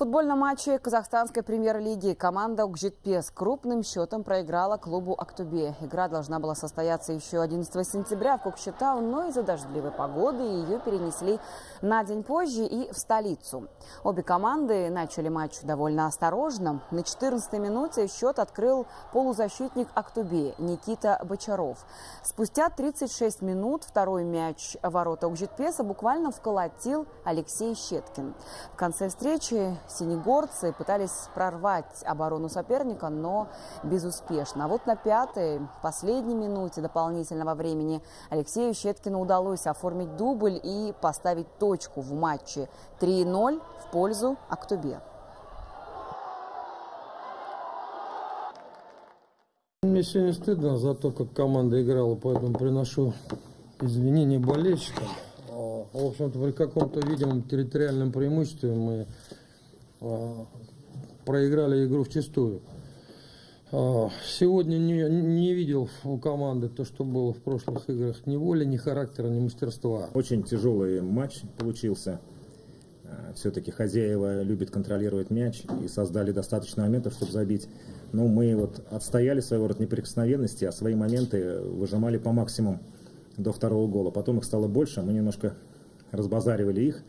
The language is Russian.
футбольном матче казахстанской премьер-лиги команда «Укжитпес» крупным счетом проиграла клубу «Актубе». Игра должна была состояться еще 11 сентября в Кокшетау, но из-за дождливой погоды ее перенесли на день позже и в столицу. Обе команды начали матч довольно осторожно. На 14-й минуте счет открыл полузащитник «Актубе» Никита Бочаров. Спустя 36 минут второй мяч ворота «Укжитпеса» буквально вколотил Алексей Щеткин. В конце встречи синегорцы пытались прорвать оборону соперника, но безуспешно. А вот на пятой, последней минуте дополнительного времени Алексею Щеткину удалось оформить дубль и поставить точку в матче 3-0 в пользу Актубе. Мне сегодня стыдно за то, как команда играла, поэтому приношу извинения болельщикам. А, В общем-то, при каком-то видимом территориальном преимуществе мы проиграли игру вчистую. А, Сегодня не, не видел у команды то, что было в прошлых играх, ни воли, ни характера, ни мастерства. Очень тяжелый матч получился. Все-таки хозяева любят контролировать мяч и создали достаточно моментов, чтобы забить. Но мы вот отстояли своего рода неприкосновенности, а свои моменты выжимали по максимуму до второго гола. Потом их стало больше, мы немножко разбазаривали их.